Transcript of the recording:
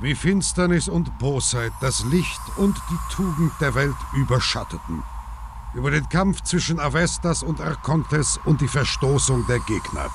Wie Finsternis und Bosheit das Licht und die Tugend der Welt überschatteten. Über den Kampf zwischen Avestas und Arkontes und die Verstoßung der Gegner.